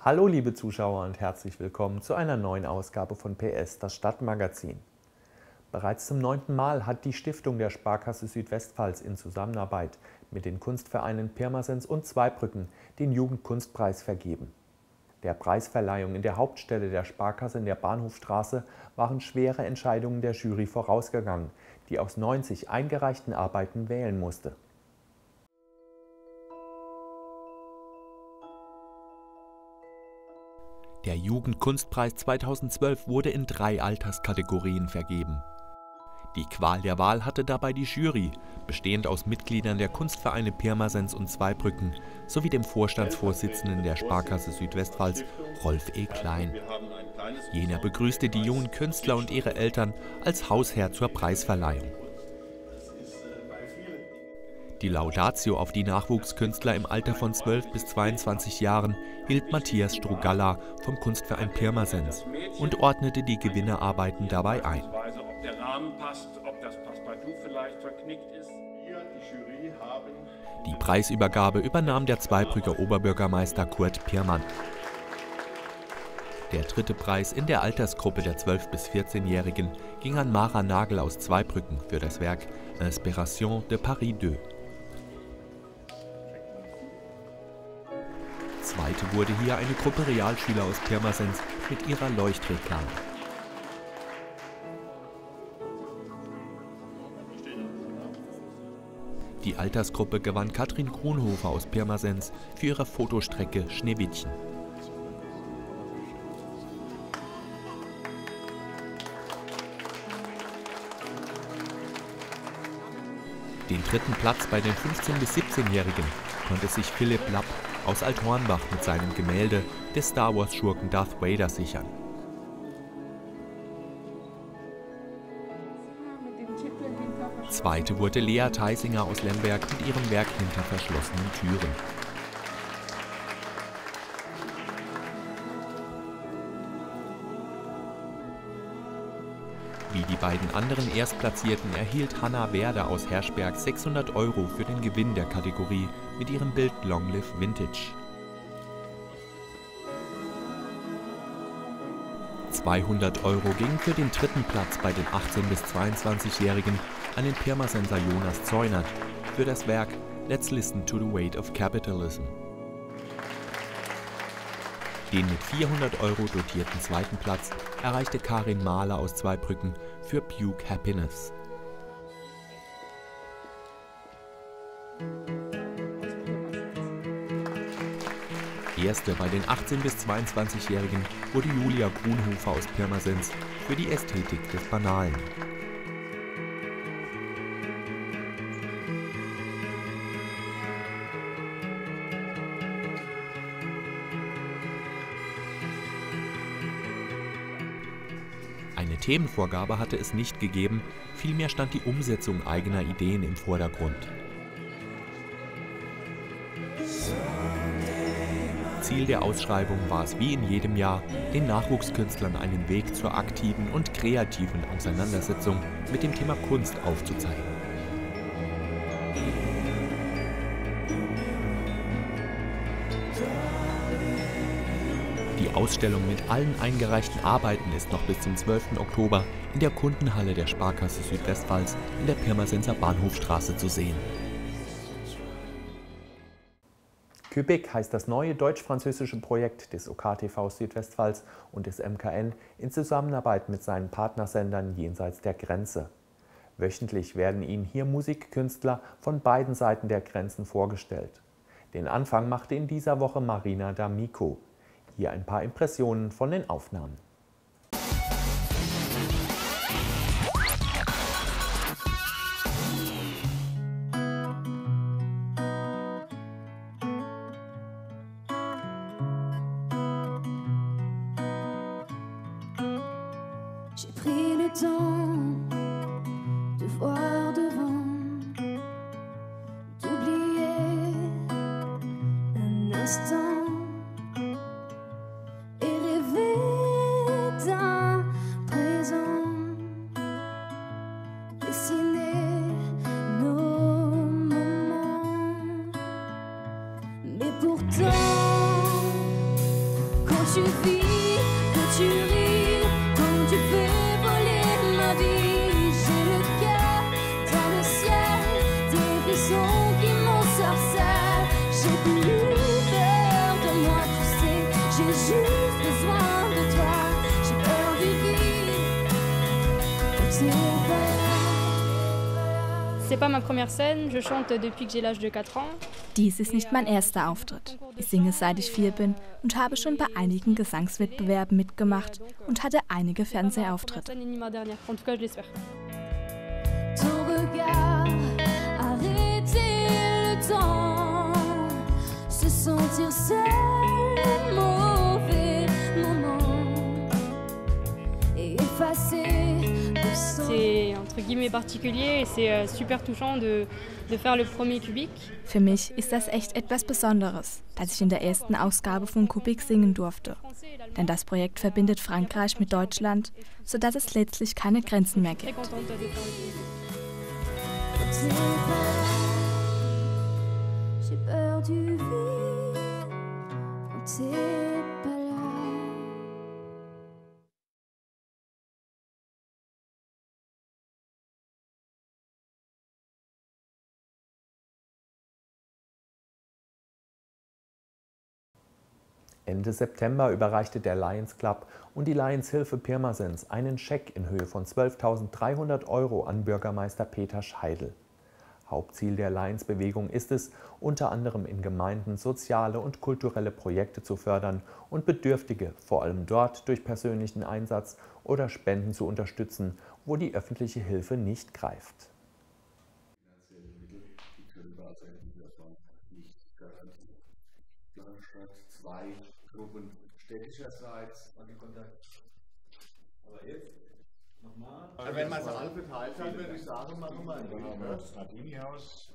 Hallo liebe Zuschauer und herzlich willkommen zu einer neuen Ausgabe von PS, das Stadtmagazin. Bereits zum neunten Mal hat die Stiftung der Sparkasse Südwestpfalz in Zusammenarbeit mit den Kunstvereinen Pirmasens und Zweibrücken den Jugendkunstpreis vergeben. Der Preisverleihung in der Hauptstelle der Sparkasse in der Bahnhofstraße waren schwere Entscheidungen der Jury vorausgegangen, die aus 90 eingereichten Arbeiten wählen musste. Der Jugendkunstpreis 2012 wurde in drei Alterskategorien vergeben. Die Qual der Wahl hatte dabei die Jury, bestehend aus Mitgliedern der Kunstvereine Pirmasens und Zweibrücken sowie dem Vorstandsvorsitzenden der Sparkasse Südwestpfalz, Rolf E. Klein. Jener begrüßte die jungen Künstler und ihre Eltern als Hausherr zur Preisverleihung. Die Laudatio auf die Nachwuchskünstler im Alter von 12 bis 22 Jahren hielt Matthias Strugalla vom Kunstverein Pirmasens und ordnete die Gewinnerarbeiten dabei ein. Die Preisübergabe übernahm der Zweibrücker Oberbürgermeister Kurt Pirmann. Der dritte Preis in der Altersgruppe der 12- bis 14-Jährigen ging an Mara Nagel aus Zweibrücken für das Werk Inspiration de Paris 2. Zweite wurde hier eine Gruppe Realschüler aus Pirmasens mit ihrer Leuchtreklame. Die Altersgruppe gewann Katrin Grunhofer aus Pirmasens für ihre Fotostrecke Schneewittchen. Den dritten Platz bei den 15- bis 17-Jährigen konnte sich Philipp Lapp aus Althornbach mit seinem Gemälde des Star Wars-Schurken Darth Vader sichern. Zweite wurde Lea Theisinger aus Lemberg mit ihrem Werk hinter verschlossenen Türen. Beiden anderen Erstplatzierten erhielt Hanna Werder aus Herschberg 600 Euro für den Gewinn der Kategorie mit ihrem Bild Long Live Vintage. 200 Euro gingen für den dritten Platz bei den 18- bis 22-Jährigen an den Pirmasenser Jonas Zeunert für das Werk Let's Listen to the Weight of Capitalism. Den mit 400 Euro dotierten zweiten Platz erreichte Karin Mahler aus Zweibrücken für Puke Happiness. Erste bei den 18- bis 22-Jährigen wurde Julia Grunhofer aus Pirmasens für die Ästhetik des Banalen. Eine Themenvorgabe hatte es nicht gegeben, vielmehr stand die Umsetzung eigener Ideen im Vordergrund. Ziel der Ausschreibung war es wie in jedem Jahr, den Nachwuchskünstlern einen Weg zur aktiven und kreativen Auseinandersetzung mit dem Thema Kunst aufzuzeigen. Die Ausstellung mit allen eingereichten Arbeiten ist noch bis zum 12. Oktober in der Kundenhalle der Sparkasse Südwestpfalz in der Pirmasenser Bahnhofstraße zu sehen. Kübik heißt das neue deutsch-französische Projekt des OKTV Südwestpfalz und des MKN in Zusammenarbeit mit seinen Partnersendern jenseits der Grenze. Wöchentlich werden Ihnen hier Musikkünstler von beiden Seiten der Grenzen vorgestellt. Den Anfang machte in dieser Woche Marina D'Amico. Hier ein paar Impressionen von den Aufnahmen. J'ai juste besoin de toi. J'ai peur du vide. C'est pas ma première scène, je chante depuis que j'ai l'âge de 4 ans. Dies ist nicht mein erster Auftritt. Ich singe seit ich vier bin und habe schon bei einigen Gesangswettbewerben mitgemacht und hatte einige Fernsehauftritte. Personne C'est entre guillemets particulier et c'est euh, super touchant de, de faire le premier Kubik. Für mich ist das echt etwas Besonderes, dass ich in der ersten Ausgabe von Kubik singen durfte. Denn das Projekt verbindet Frankreich mit Deutschland, sodass es letztlich keine Grenzen mehr gibt. J'ai peur du vide Ende September überreichte der Lions Club und die Lions Hilfe Pirmasens einen Scheck in Höhe von 12.300 Euro an Bürgermeister Peter Scheidel. Hauptziel der Lions-Bewegung ist es, unter anderem in Gemeinden soziale und kulturelle Projekte zu fördern und Bedürftige vor allem dort durch persönlichen Einsatz oder Spenden zu unterstützen, wo die öffentliche Hilfe nicht greift. Mittel, die können nicht garantieren. Darmstadt zwei Gruppen städtischerseits an den Kontakt. Aber jetzt nochmal. Wenn man es alle verteilt hat, würde ich sagen, machen wir Dann haben wir einen. das Nardini-Haus,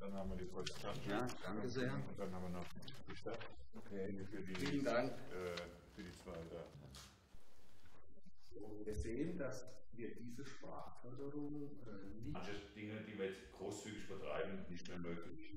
dann haben wir die Protestanten. Ja, danke sehr. Und dann haben wir noch die Stadt. Okay, Für die, vielen Dank. Äh, für die zwei da. Wir sehen, dass wir diese Sprachförderung äh, nicht Manche Dinge, die wir jetzt großzügig betreiben, nicht mehr möglich.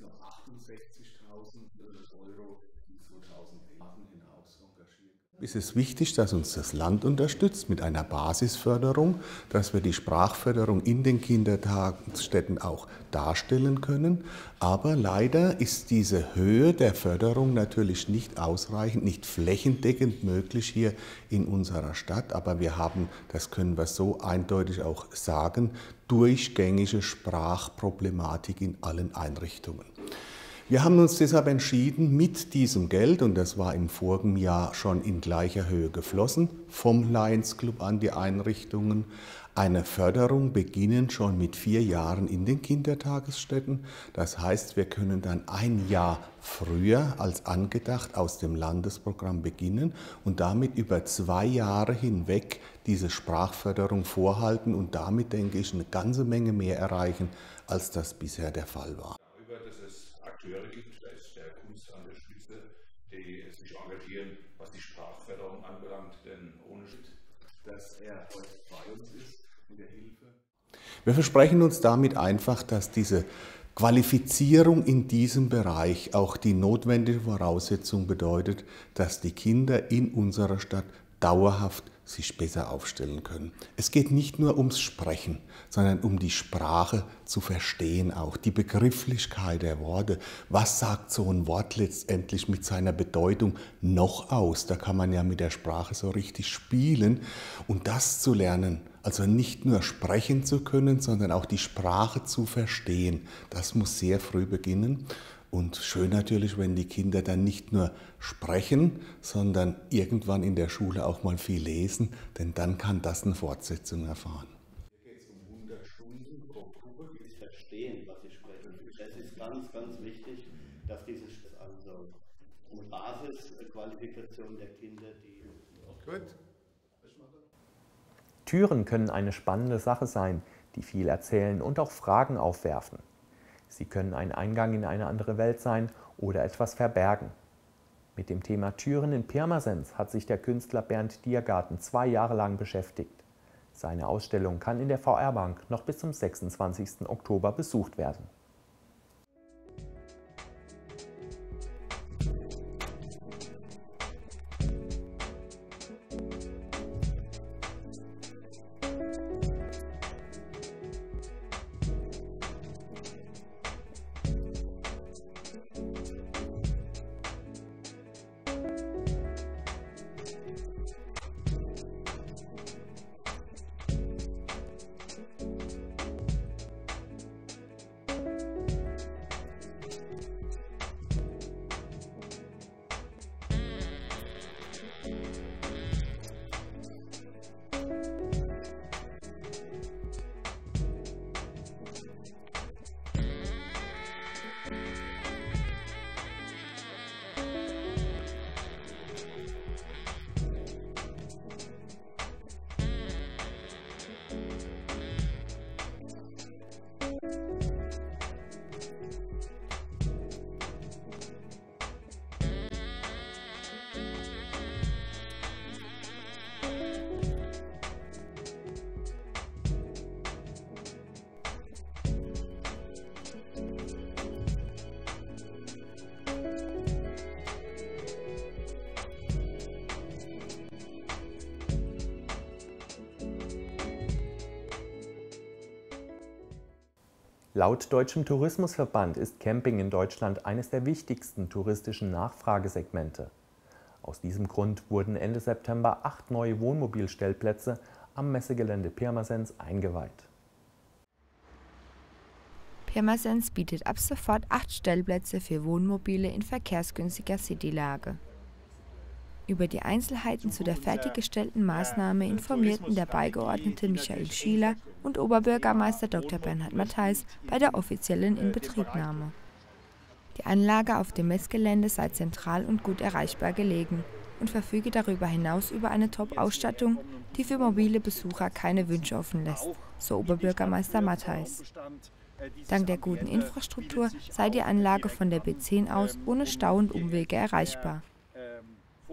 Noch 68.000 Euro in 2011 hinaus engagiert. Es ist wichtig, dass uns das Land unterstützt mit einer Basisförderung, dass wir die Sprachförderung in den Kindertagesstätten auch darstellen können. Aber leider ist diese Höhe der Förderung natürlich nicht ausreichend, nicht flächendeckend möglich hier in unserer Stadt. Aber wir haben, das können wir so eindeutig auch sagen, durchgängige Sprachproblematik in allen Einrichtungen. Wir haben uns deshalb entschieden, mit diesem Geld, und das war im vorigen Jahr schon in gleicher Höhe geflossen, vom Lions Club an die Einrichtungen, eine Förderung beginnen schon mit vier Jahren in den Kindertagesstätten. Das heißt, wir können dann ein Jahr früher als angedacht aus dem Landesprogramm beginnen und damit über zwei Jahre hinweg diese Sprachförderung vorhalten und damit, denke ich, eine ganze Menge mehr erreichen, als das bisher der Fall war. Akteure gibt, da ist der Kunst an der Spitze, die sich engagieren, was die Sprachförderung anbelangt, denn ohne Schritt Dass er heute bei uns ist mit der Hilfe. Wir versprechen uns damit einfach, dass diese Qualifizierung in diesem Bereich auch die notwendige Voraussetzung bedeutet, dass die Kinder in unserer Stadt dauerhaft sich besser aufstellen können. Es geht nicht nur ums Sprechen, sondern um die Sprache zu verstehen auch, die Begrifflichkeit der Worte. Was sagt so ein Wort letztendlich mit seiner Bedeutung noch aus? Da kann man ja mit der Sprache so richtig spielen und das zu lernen, also nicht nur sprechen zu können, sondern auch die Sprache zu verstehen. Das muss sehr früh beginnen. Und schön natürlich, wenn die Kinder dann nicht nur sprechen, sondern irgendwann in der Schule auch mal viel lesen, denn dann kann das eine Fortsetzung erfahren. Hier geht es um 100 Stunden pro Gruppe, die verstehen, was sie sprechen. Das ist ganz, ganz wichtig, dass dieses also eine Basisqualifikation der Kinder, die Gut. Türen können eine spannende Sache sein, die viel erzählen und auch Fragen aufwerfen. Sie können ein Eingang in eine andere Welt sein oder etwas verbergen. Mit dem Thema Türen in Pirmasens hat sich der Künstler Bernd Diergarten zwei Jahre lang beschäftigt. Seine Ausstellung kann in der VR-Bank noch bis zum 26. Oktober besucht werden. Laut Deutschem Tourismusverband ist Camping in Deutschland eines der wichtigsten touristischen Nachfragesegmente. Aus diesem Grund wurden Ende September acht neue Wohnmobilstellplätze am Messegelände Pirmasens eingeweiht. Pirmasens bietet ab sofort acht Stellplätze für Wohnmobile in verkehrsgünstiger Citylage. Über die Einzelheiten zu der fertiggestellten Maßnahme informierten der Beigeordnete Michael Schieler und Oberbürgermeister Dr. Bernhard Mattheis bei der offiziellen Inbetriebnahme. Die Anlage auf dem Messgelände sei zentral und gut erreichbar gelegen und verfüge darüber hinaus über eine Top-Ausstattung, die für mobile Besucher keine Wünsche offen lässt, so Oberbürgermeister Mattheis. Dank der guten Infrastruktur sei die Anlage von der B10 aus ohne Stau und Umwege erreichbar.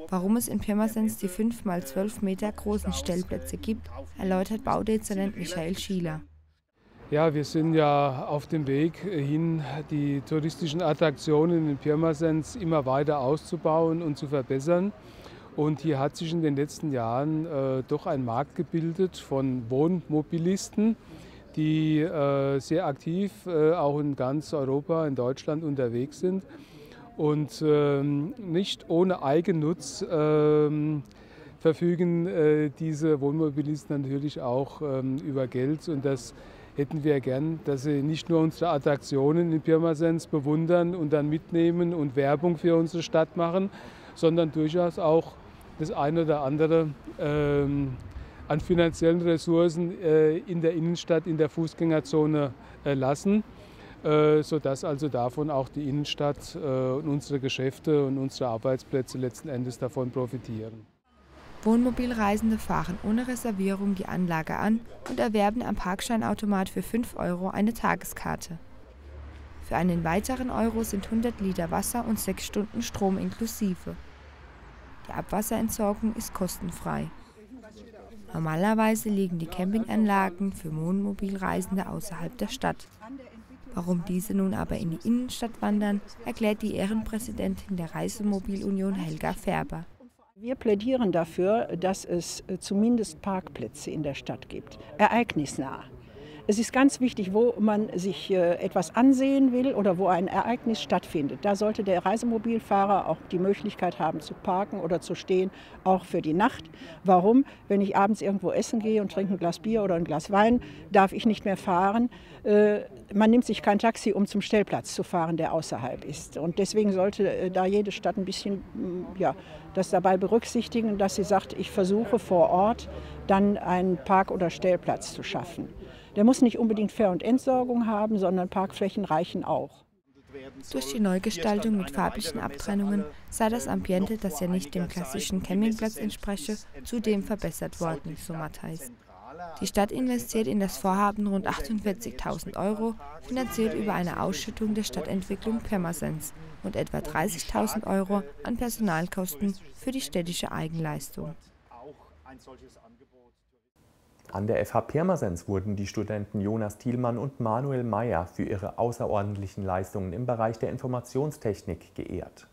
Warum es in Pirmasens die 5 x 12 Meter großen Stellplätze gibt, erläutert Baudezernent Michael Schieler. Ja, wir sind ja auf dem Weg hin, die touristischen Attraktionen in Pirmasens immer weiter auszubauen und zu verbessern. Und hier hat sich in den letzten Jahren äh, doch ein Markt gebildet von Wohnmobilisten, die äh, sehr aktiv äh, auch in ganz Europa, in Deutschland unterwegs sind und ähm, nicht ohne Eigennutz ähm, verfügen äh, diese Wohnmobilisten natürlich auch ähm, über Geld und das hätten wir gern, dass sie nicht nur unsere Attraktionen in Pirmasens bewundern und dann mitnehmen und Werbung für unsere Stadt machen, sondern durchaus auch das eine oder andere ähm, an finanziellen Ressourcen äh, in der Innenstadt, in der Fußgängerzone äh, lassen. Äh, sodass also davon auch die Innenstadt äh, und unsere Geschäfte und unsere Arbeitsplätze letzten Endes davon profitieren. Wohnmobilreisende fahren ohne Reservierung die Anlage an und erwerben am Parkscheinautomat für 5 Euro eine Tageskarte. Für einen weiteren Euro sind 100 Liter Wasser und 6 Stunden Strom inklusive. Die Abwasserentsorgung ist kostenfrei. Normalerweise liegen die Campinganlagen für Wohnmobilreisende außerhalb der Stadt. Warum diese nun aber in die Innenstadt wandern, erklärt die Ehrenpräsidentin der Reisemobilunion Helga Färber. Wir plädieren dafür, dass es zumindest Parkplätze in der Stadt gibt, ereignisnah. Es ist ganz wichtig, wo man sich äh, etwas ansehen will oder wo ein Ereignis stattfindet. Da sollte der Reisemobilfahrer auch die Möglichkeit haben zu parken oder zu stehen, auch für die Nacht. Warum? Wenn ich abends irgendwo essen gehe und trinke ein Glas Bier oder ein Glas Wein, darf ich nicht mehr fahren. Äh, man nimmt sich kein Taxi, um zum Stellplatz zu fahren, der außerhalb ist. Und deswegen sollte äh, da jede Stadt ein bisschen mm, ja, das dabei berücksichtigen, dass sie sagt, ich versuche vor Ort dann einen Park- oder Stellplatz zu schaffen. Der muss nicht unbedingt Ver- und Entsorgung haben, sondern Parkflächen reichen auch. Durch die Neugestaltung mit farblichen Abtrennungen sei das Ambiente, das ja nicht dem klassischen Campingplatz entspreche, zudem verbessert worden, so Matthijs. Die Stadt investiert in das Vorhaben rund 48.000 Euro, finanziert über eine Ausschüttung der Stadtentwicklung Pirmasens und etwa 30.000 Euro an Personalkosten für die städtische Eigenleistung. An der FH Pirmasens wurden die Studenten Jonas Thielmann und Manuel Meyer für ihre außerordentlichen Leistungen im Bereich der Informationstechnik geehrt.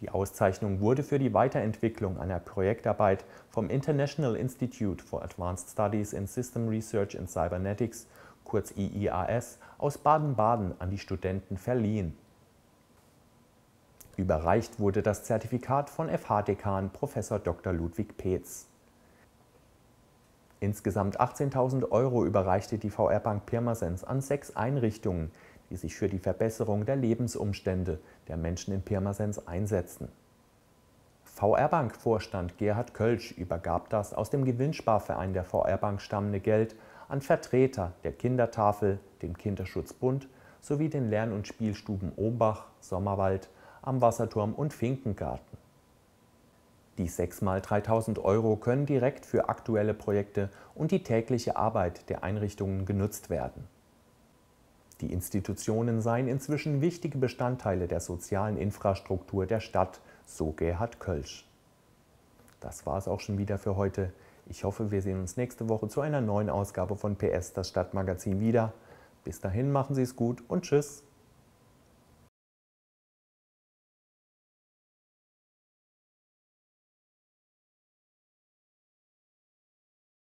Die Auszeichnung wurde für die Weiterentwicklung einer Projektarbeit vom International Institute for Advanced Studies in System Research and Cybernetics, kurz IIAS, aus Baden-Baden an die Studenten verliehen. Überreicht wurde das Zertifikat von FH-Dekan Prof. Dr. Ludwig Peetz. Insgesamt 18.000 Euro überreichte die VR Bank Pirmasens an sechs Einrichtungen, die sich für die Verbesserung der Lebensumstände der Menschen in Pirmasens einsetzen. VR Bank Vorstand Gerhard Kölsch übergab das aus dem Gewinnsparverein der VR Bank stammende Geld an Vertreter der Kindertafel, dem Kinderschutzbund sowie den Lern- und Spielstuben Ombach, Sommerwald, am Wasserturm und Finkengarten. Die 6 mal 3000 Euro können direkt für aktuelle Projekte und die tägliche Arbeit der Einrichtungen genutzt werden. Die Institutionen seien inzwischen wichtige Bestandteile der sozialen Infrastruktur der Stadt, so Gerhard Kölsch. Das war es auch schon wieder für heute. Ich hoffe, wir sehen uns nächste Woche zu einer neuen Ausgabe von PS, das Stadtmagazin wieder. Bis dahin machen Sie es gut und tschüss.